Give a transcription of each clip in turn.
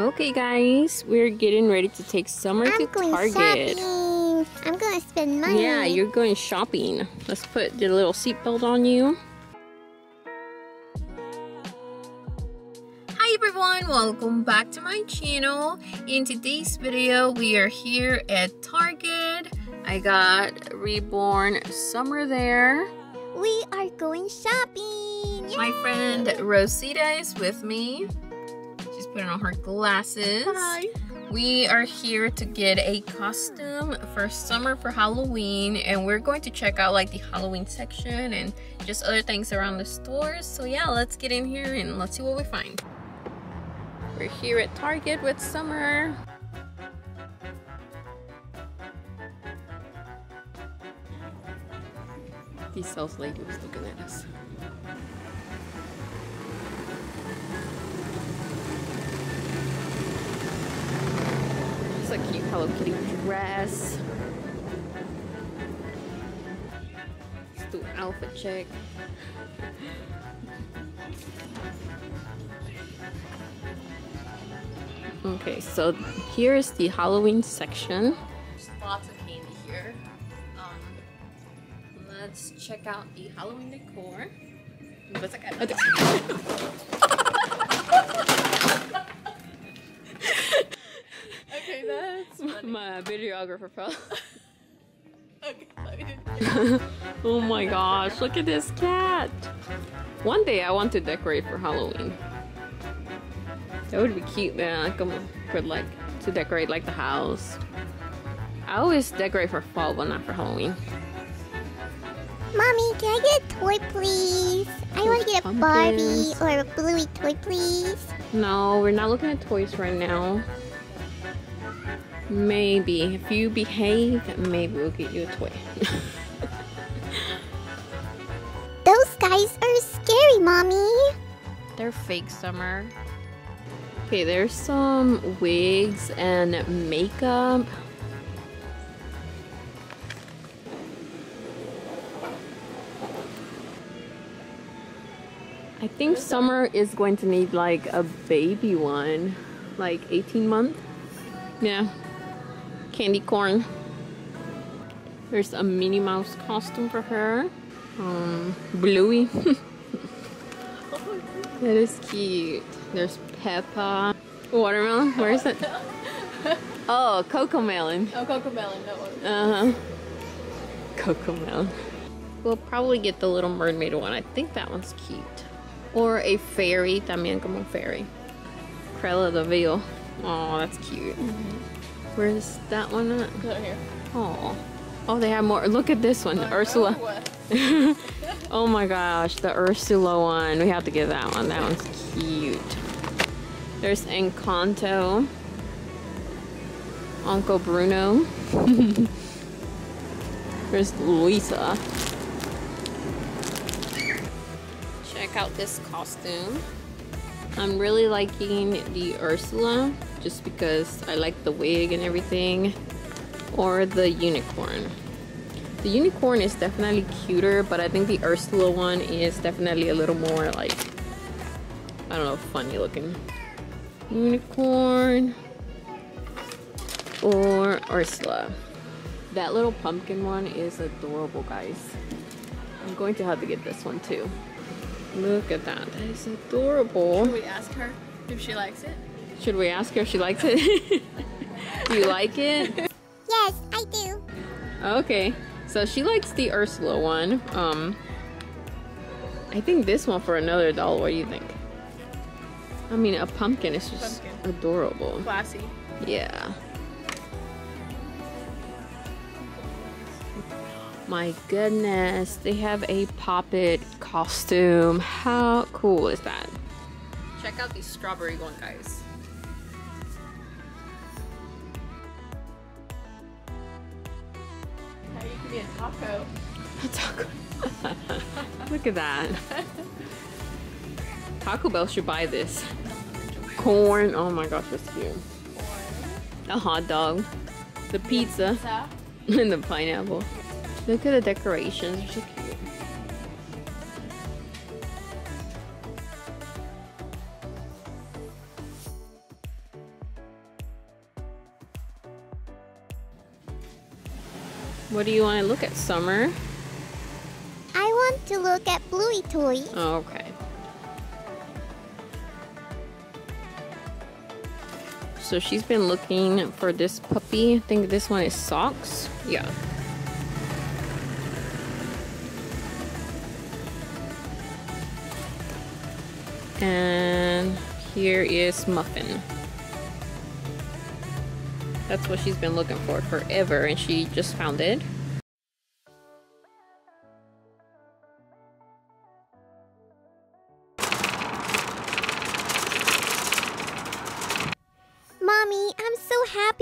Okay, guys, we're getting ready to take Summer I'm to going Target. shopping. I'm going to spend money. Yeah, you're going shopping. Let's put the little seatbelt on you. Hi everyone, welcome back to my channel. In today's video, we are here at Target. I got Reborn Summer there. We are going shopping. Yay! My friend Rosita is with me. Putting on her glasses. Hi. We are here to get a costume for summer for Halloween and we're going to check out like the Halloween section and just other things around the stores. So yeah, let's get in here and let's see what we find. We're here at Target with Summer. The sales lady was looking at us. Cute Hello Kitty dress. Let's do outfit check. Okay, so here's the Halloween section. There's lots of candy here. Um, let's check out the Halloween decor. My videographer fell. oh my gosh, look at this cat. One day I want to decorate for Halloween. That would be cute, man. Like, um, for like to decorate like the house. I always decorate for fall, but not for Halloween. Mommy, can I get a toy, please? I want to get a Barbie or a Bluey toy, please. No, we're not looking at toys right now. Maybe if you behave, maybe we'll get you a toy. Those guys are scary, Mommy. They're fake summer. Okay, there's some wigs and makeup. I think Summer is going to need like a baby one, like 18 month. Yeah, candy corn. There's a Minnie Mouse costume for her. Um, Bluey. That is cute. There's Peppa. Watermelon? Where is it? Oh, CoComelon. Oh, CoComelon, that one. Uh huh. CoComelon. We'll probably get the Little Mermaid one. I think that one's cute. Or a fairy. También como fairy. Cruella de Vil. Oh, that's cute. Where's that one at? Put it here. Oh. Oh, they have more. Look at this one. Ursula. Oh, oh my gosh, the Ursula one. We have to get that one. That one's cute. There's Encanto. Uncle Bruno. There's Luisa. Check out this costume. I'm really liking the Ursula just because I like the wig and everything. Or the unicorn. The unicorn is definitely cuter, but I think the Ursula one is definitely a little more like, I don't know, funny looking. Unicorn or Ursula. That little pumpkin one is adorable, guys. I'm going to have to get this one too. Look at that. That is adorable. Should we ask her if she likes it? Should we ask her if she likes it? Do you like it? Yes, I do. Okay, so she likes the Ursula one. Um, I think this one for another doll. What do you think? I mean, a pumpkin is just Pumpkin. adorable. Classy. Yeah. My goodness, they have a Poppet costume. How cool is that? Check out the strawberry one, guys. Look at that. Taco Bell should buy this. Corn. Oh my gosh, that's cute. A hot dog. The pizza. pizza. and the pineapple. Look at the decorations. They're so cute. What do you want to look at, Summer? To look at Bluey toy. Okay. So she's been looking for this puppy. I think this one is Socks. Yeah. And here is Muffin. That's what she's been looking for forever and she just found it.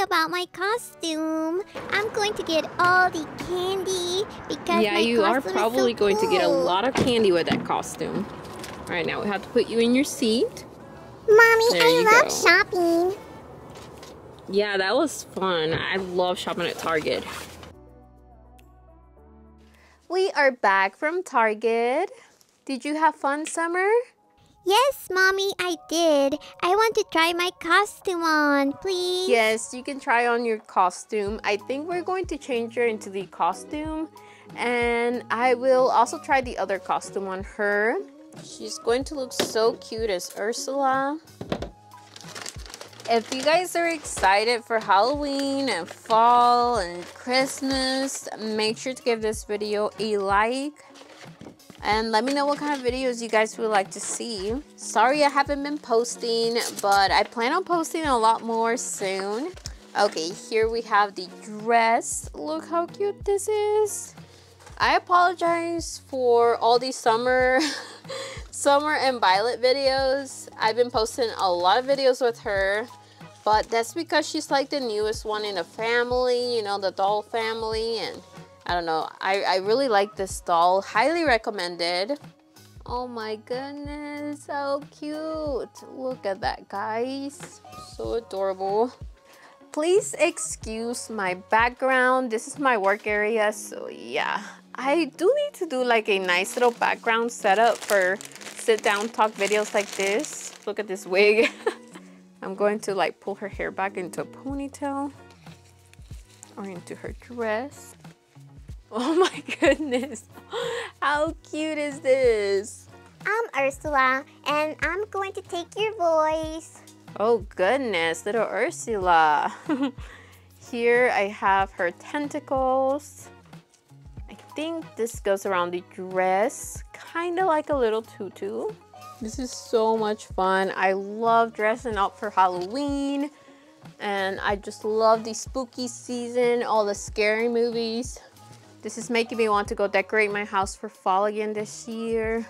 Happy about my costume. I'm going to get all the candy because yeah, my you are probably so going to get a lot of candy with that costume. All right, now we have to put you in your seat. Mommy, There I you love go. shopping. Yeah, that was fun. I love shopping at Target. We are back from Target. Did you have fun, Summer? Yes, Mommy, I did. I want to try my costume on, please. Yes, you can try on your costume. I think we're going to change her into the costume. And I will also try the other costume on her. She's going to look so cute as Ursula. If you guys are excited for Halloween and fall and Christmas, make sure to give this video a like. And let me know what kind of videos you guys would like to see. Sorry I haven't been posting, but I plan on posting a lot more soon. Okay, here we have the dress. Look how cute this is. I apologize for all these summer summer and Violet videos. I've been posting a lot of videos with her, but that's because she's like the newest one in the family, you know, the doll family and I don't know. I, I really like this doll. Highly recommended. Oh my goodness, so cute. Look at that, guys. So adorable. Please excuse my background. This is my work area, so yeah. I do need to do like a nice little background setup for sit down talk videos like this. Look at this wig. I'm going to like pull her hair back into a ponytail or into her dress. Oh my goodness. How cute is this? I'm Ursula, and I'm going to take your voice. Oh goodness, little Ursula. Here I have her tentacles. I think this goes around the dress, kind of like a little tutu. This is so much fun. I love dressing up for Halloween. And I just love the spooky season, all the scary movies. This is making me want to go decorate my house for fall again this year.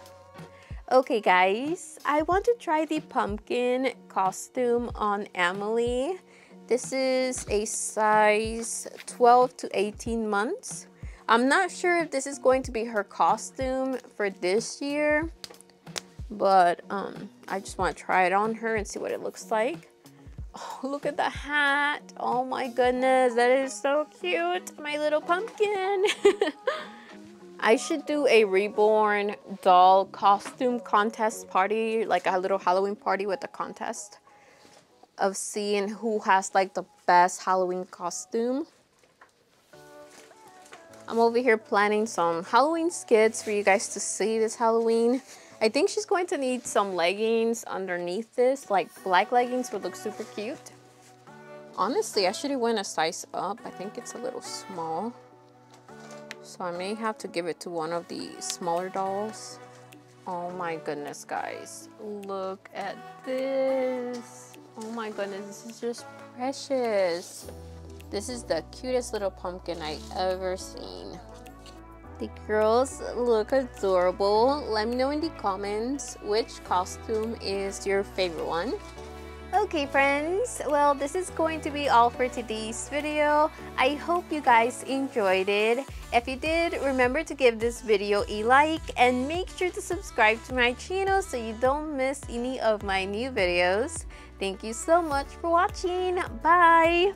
Okay guys, I want to try the pumpkin costume on Emily. This is a size 12 to 18 months. I'm not sure if this is going to be her costume for this year, but um, I just want to try it on her and see what it looks like. Oh, look at the hat. Oh my goodness, that is so cute. My little pumpkin. I should do a reborn doll costume contest party, like a little Halloween party with a contest of seeing who has like the best Halloween costume. I'm over here planning some Halloween skits for you guys to see this Halloween. I think she's going to need some leggings underneath this, like black leggings would look super cute. Honestly, I should have went a size up. I think it's a little small. So I may have to give it to one of the smaller dolls. Oh my goodness, guys. Look at this. Oh my goodness, this is just precious. This is the cutest little pumpkin I ever seen. The girls look adorable. Let me know in the comments which costume is your favorite one. Okay friends, well this is going to be all for today's video. I hope you guys enjoyed it. If you did, remember to give this video a like and make sure to subscribe to my channel so you don't miss any of my new videos. Thank you so much for watching. Bye!